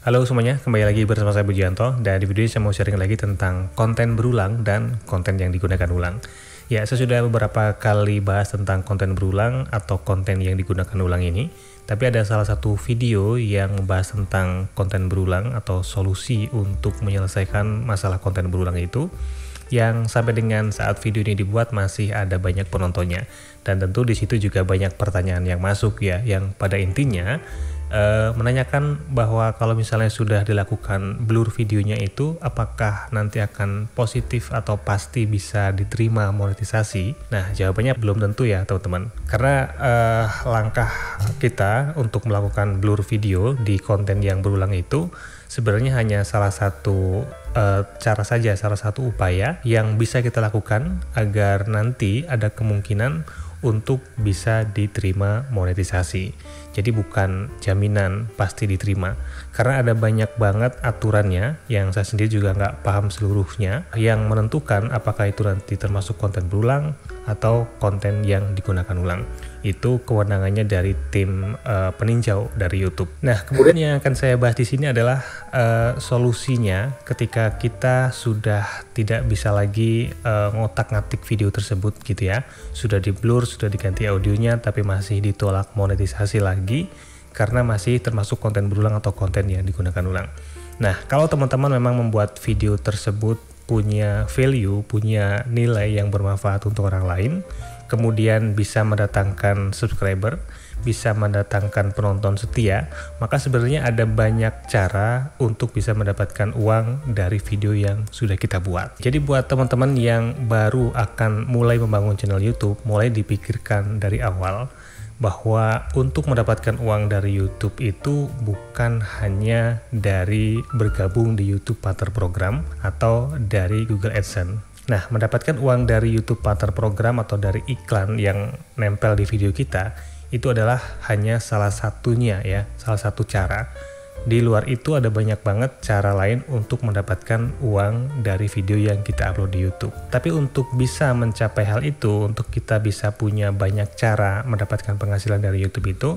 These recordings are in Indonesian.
Halo semuanya, kembali lagi bersama saya Bujianto dan di video ini saya mau sharing lagi tentang konten berulang dan konten yang digunakan ulang. Ya, saya sudah beberapa kali bahas tentang konten berulang atau konten yang digunakan ulang ini, tapi ada salah satu video yang membahas tentang konten berulang atau solusi untuk menyelesaikan masalah konten berulang itu. Yang sampai dengan saat video ini dibuat masih ada banyak penontonnya. Dan tentu di situ juga banyak pertanyaan yang masuk ya yang pada intinya uh, menanyakan bahwa kalau misalnya sudah dilakukan blur videonya itu apakah nanti akan positif atau pasti bisa diterima monetisasi? Nah, jawabannya belum tentu ya, teman-teman. Karena uh, langkah kita untuk melakukan blur video di konten yang berulang itu sebenarnya hanya salah satu uh, cara saja, salah satu upaya yang bisa kita lakukan agar nanti ada kemungkinan untuk bisa diterima monetisasi. Jadi bukan jaminan pasti diterima. Karena ada banyak banget aturannya yang saya sendiri juga nggak paham seluruhnya yang menentukan apakah itu nanti termasuk konten berulang atau konten yang digunakan ulang itu kewenangannya dari tim uh, peninjau dari YouTube. Nah, kemudian yang akan saya bahas di sini adalah uh, solusinya ketika kita sudah tidak bisa lagi uh, ngotak-ngatik video tersebut gitu ya. Sudah di blur, sudah diganti audionya tapi masih ditolak monetisasi lagi karena masih termasuk konten berulang atau konten yang digunakan ulang. Nah, kalau teman-teman memang membuat video tersebut punya value, punya nilai yang bermanfaat untuk orang lain, kemudian bisa mendatangkan subscriber, bisa mendatangkan penonton setia, maka sebenarnya ada banyak cara untuk bisa mendapatkan uang dari video yang sudah kita buat. Jadi buat teman-teman yang baru akan mulai membangun channel YouTube, mulai dipikirkan dari awal bahwa untuk mendapatkan uang dari YouTube itu bukan hanya dari bergabung di YouTube Partner Program atau dari Google AdSense Nah, mendapatkan uang dari YouTube Partner Program atau dari iklan yang nempel di video kita itu adalah hanya salah satunya ya, salah satu cara. Di luar itu ada banyak banget cara lain untuk mendapatkan uang dari video yang kita upload di YouTube. Tapi untuk bisa mencapai hal itu, untuk kita bisa punya banyak cara mendapatkan penghasilan dari YouTube itu,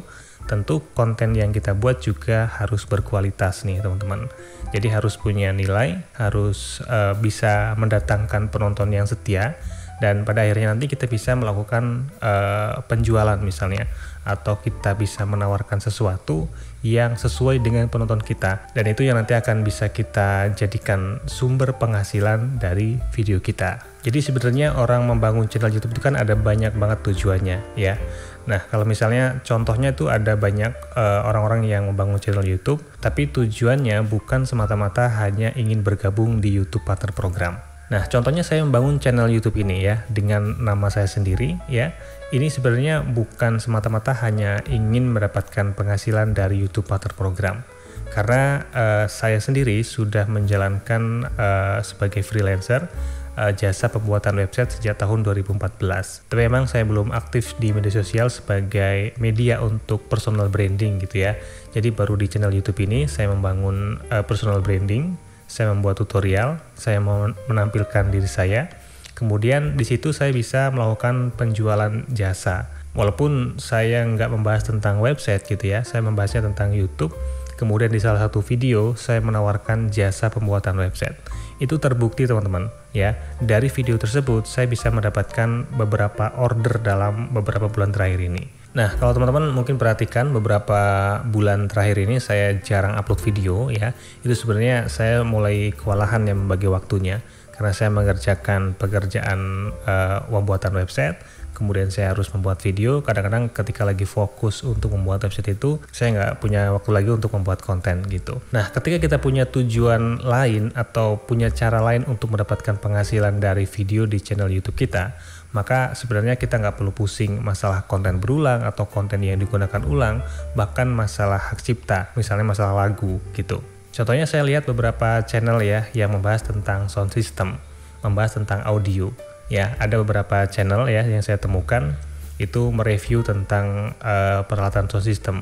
tentu konten yang kita buat juga harus berkualitas nih teman-teman. Jadi harus punya nilai, harus uh, bisa mendatangkan penonton yang setia dan pada akhirnya nanti kita bisa melakukan uh, penjualan misalnya atau kita bisa menawarkan sesuatu yang sesuai dengan penonton kita dan itu yang nanti akan bisa kita jadikan sumber penghasilan dari video kita. Jadi sebenarnya orang membangun channel YouTube itu kan ada banyak banget tujuannya ya. Nah, kalau misalnya contohnya itu ada banyak eh, orang-orang uh, yang membangun channel YouTube, tapi tujuannya bukan semata-mata hanya ingin bergabung di YouTube Partner Program. Nah, contohnya saya membangun channel YouTube ini ya dengan nama saya sendiri ya. Ini sebenarnya bukan semata-mata hanya ingin mendapatkan penghasilan dari YouTube Partner Program. Karena uh, saya sendiri sudah menjalankan uh, sebagai freelancer uh, jasa pembuatan website sejak tahun 2014. Tapi memang saya belum aktif di media sosial sebagai media untuk personal branding gitu ya. Jadi baru di channel YouTube ini saya membangun uh, personal branding, saya membuat tutorial, saya mau menampilkan diri saya. Kemudian di situ saya bisa melakukan penjualan jasa. Walaupun saya nggak membahas tentang website gitu ya, saya membahasnya tentang YouTube. Kemudian di salah satu video saya menawarkan jasa pembuatan website itu terbukti teman-teman ya. Dari video tersebut saya bisa mendapatkan beberapa order dalam beberapa bulan terakhir ini. Nah kalau teman-teman mungkin perhatikan beberapa bulan terakhir ini saya jarang upload video ya. Itu sebenarnya saya mulai kewalahan yang membagi waktunya. Karena saya mengerjakan pekerjaan uh, pembuatan website kemudian saya harus membuat video. Kadang-kadang ketika lagi fokus untuk membuat website itu saya nggak punya waktu lagi untuk membuat konten gitu. Nah ketika kita punya tujuan lain atau punya cara lain untuk mendapatkan penghasilan dari video di channel YouTube kita maka sebenarnya kita nggak perlu pusing masalah konten berulang atau konten yang digunakan ulang bahkan masalah hak cipta misalnya masalah lagu gitu. Contohnya saya lihat beberapa channel ya yang membahas tentang sound system membahas tentang audio ya ada beberapa channel ya yang saya temukan itu mereview tentang uh, peralatan sound system.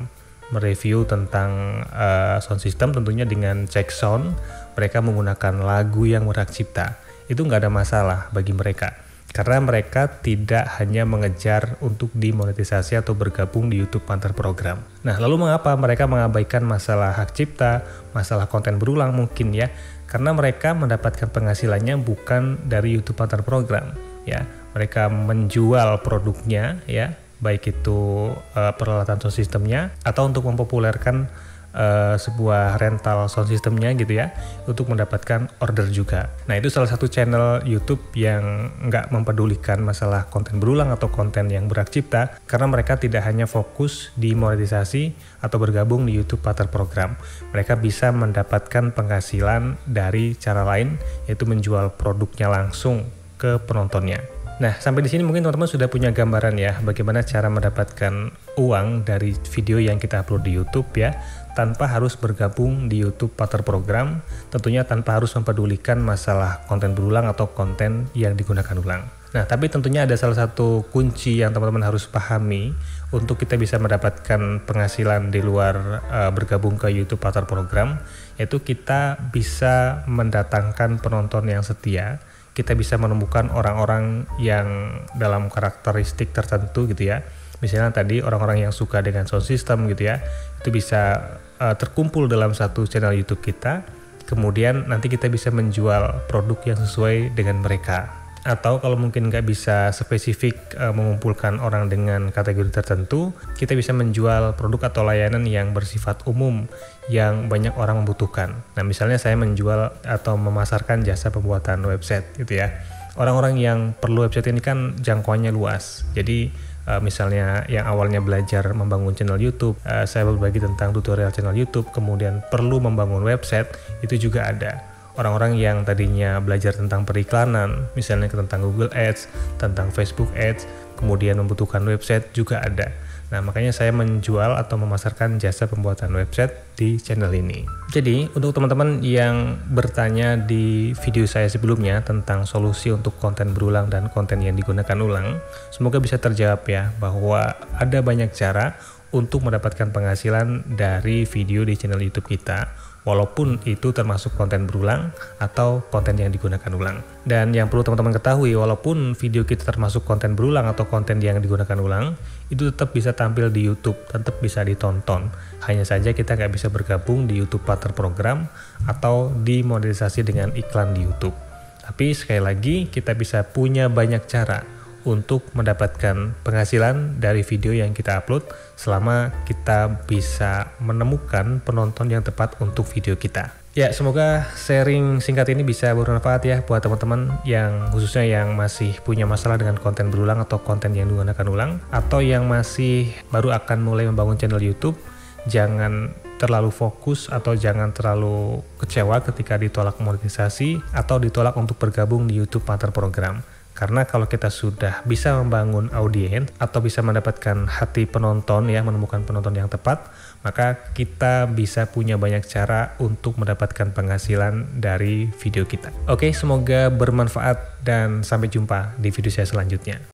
Mereview tentang uh, sound system tentunya dengan cek sound. Mereka menggunakan lagu yang berhak cipta. Itu nggak ada masalah bagi mereka karena mereka tidak hanya mengejar untuk dimonetisasi atau bergabung di YouTube Partner Program. Nah, lalu mengapa mereka mengabaikan masalah hak cipta, masalah konten berulang mungkin ya? Karena mereka mendapatkan penghasilannya bukan dari YouTube Partner Program, ya. Mereka menjual produknya ya, baik itu uh, peralatan sound systemnya atau untuk mempopulerkan uh, sebuah rental sound systemnya gitu ya untuk mendapatkan order juga. Nah itu salah satu channel YouTube yang nggak mempedulikan masalah konten berulang atau konten yang berhak cipta karena mereka tidak hanya fokus di monetisasi atau bergabung di YouTube Partner Program. Mereka bisa mendapatkan penghasilan dari cara lain yaitu menjual produknya langsung ke penontonnya. Nah, sampai di sini mungkin teman-teman sudah punya gambaran ya bagaimana cara mendapatkan uang dari video yang kita upload di YouTube ya tanpa harus bergabung di YouTube Partner Program, tentunya tanpa harus mempedulikan masalah konten berulang atau konten yang digunakan ulang. Nah, tapi tentunya ada salah satu kunci yang teman-teman harus pahami untuk kita bisa mendapatkan penghasilan di luar uh, bergabung ke YouTube Partner Program, yaitu kita bisa mendatangkan penonton yang setia kita bisa menemukan orang-orang yang dalam karakteristik tertentu gitu ya. Misalnya tadi orang-orang yang suka dengan sound system gitu ya, itu bisa uh, terkumpul dalam satu channel YouTube kita. Kemudian nanti kita bisa menjual produk yang sesuai dengan mereka atau kalau mungkin nggak bisa spesifik uh, mengumpulkan orang dengan kategori tertentu, kita bisa menjual produk atau layanan yang bersifat umum yang banyak orang membutuhkan. Nah, misalnya saya menjual atau memasarkan jasa pembuatan website gitu ya. Orang-orang yang perlu website ini kan jangkauannya luas. Jadi uh, misalnya yang awalnya belajar membangun channel YouTube, uh, saya berbagi tentang tutorial channel YouTube, kemudian perlu membangun website, itu juga ada orang-orang yang tadinya belajar tentang periklanan, misalnya tentang Google Ads, tentang Facebook Ads, kemudian membutuhkan website juga ada. Nah, makanya saya menjual atau memasarkan jasa pembuatan website di channel ini. Jadi, untuk teman-teman yang bertanya di video saya sebelumnya tentang solusi untuk konten berulang dan konten yang digunakan ulang, semoga bisa terjawab ya bahwa ada banyak cara untuk mendapatkan penghasilan dari video di channel YouTube kita walaupun itu termasuk konten berulang atau konten yang digunakan ulang. Dan yang perlu teman-teman ketahui, walaupun video kita termasuk konten berulang atau konten yang digunakan ulang, itu tetap bisa tampil di YouTube, tetap bisa ditonton. Hanya saja kita nggak bisa bergabung di YouTube Partner Program atau dimonetisasi dengan iklan di YouTube. Tapi sekali lagi, kita bisa punya banyak cara untuk mendapatkan penghasilan dari video yang kita upload selama kita bisa menemukan penonton yang tepat untuk video kita. Ya, semoga sharing singkat ini bisa bermanfaat ya buat teman-teman yang khususnya yang masih punya masalah dengan konten berulang atau konten yang digunakan ulang atau yang masih baru akan mulai membangun channel YouTube. Jangan terlalu fokus atau jangan terlalu kecewa ketika ditolak monetisasi atau ditolak untuk bergabung di YouTube Partner Program karena kalau kita sudah bisa membangun audiens atau bisa mendapatkan hati penonton ya, menemukan penonton yang tepat, maka kita bisa punya banyak cara untuk mendapatkan penghasilan dari video kita. Oke, semoga bermanfaat dan sampai jumpa di video saya selanjutnya.